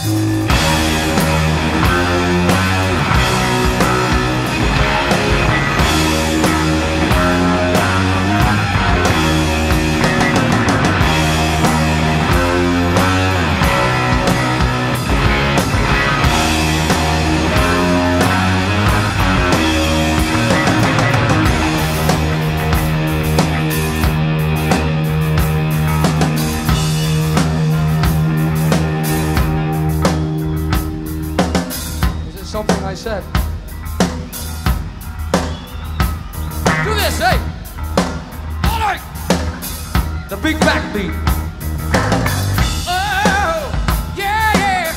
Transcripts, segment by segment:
Is this, hey! All right! The big backbeat. Oh, yeah, yeah!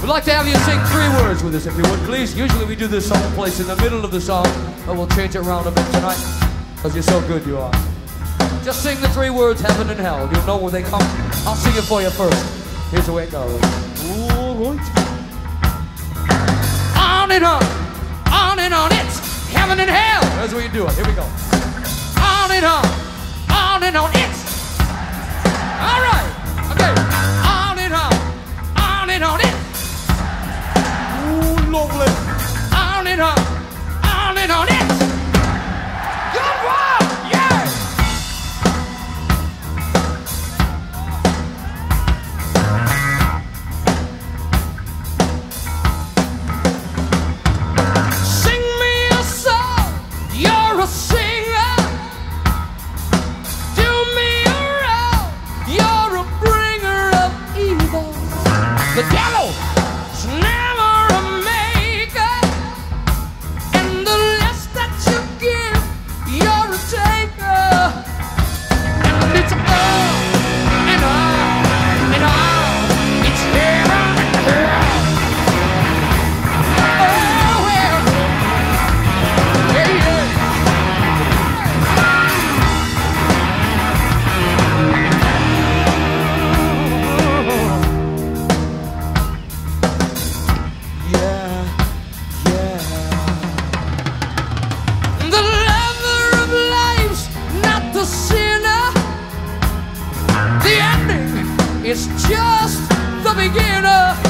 We'd like to have you sing three words with us, if you would, please. Usually we do this song place in the middle of the song, but we'll change it around a bit tonight, because you're so good you are. Just sing the three words, heaven and hell. You'll know where they come. I'll sing it for you first. Here's the way it goes. All right. On and on, on and on, it's heaven and hell. That's what you do it. Here we go. On and on, on and on, it's. All right. Okay. On and on, on and on, it's. Ooh, lovely. On and on is just the beginner.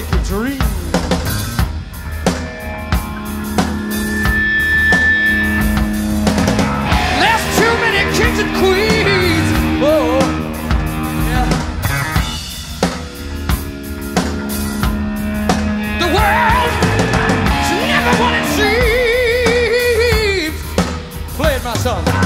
Take your dreams. Kings and queens. Oh, yeah. The world is never what it seems. Play it, my son.